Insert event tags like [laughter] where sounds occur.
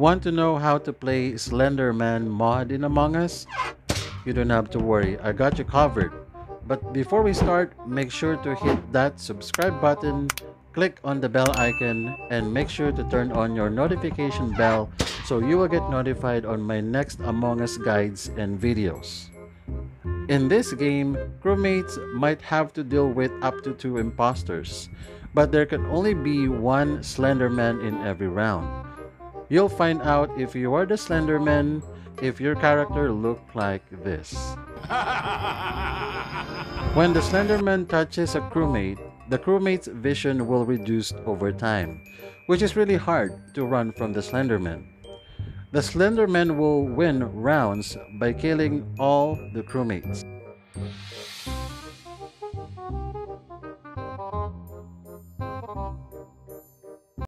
Want to know how to play Slenderman mod in Among Us? You don't have to worry, I got you covered. But before we start, make sure to hit that subscribe button, click on the bell icon, and make sure to turn on your notification bell so you will get notified on my next Among Us guides and videos. In this game, crewmates might have to deal with up to two imposters, but there can only be one Slenderman in every round. You'll find out if you are the Slenderman if your character looked like this. [laughs] When the Slenderman touches a crewmate, the crewmate's vision will reduce over time, which is really hard to run from the Slenderman. The Slenderman will win rounds by killing all the crewmates.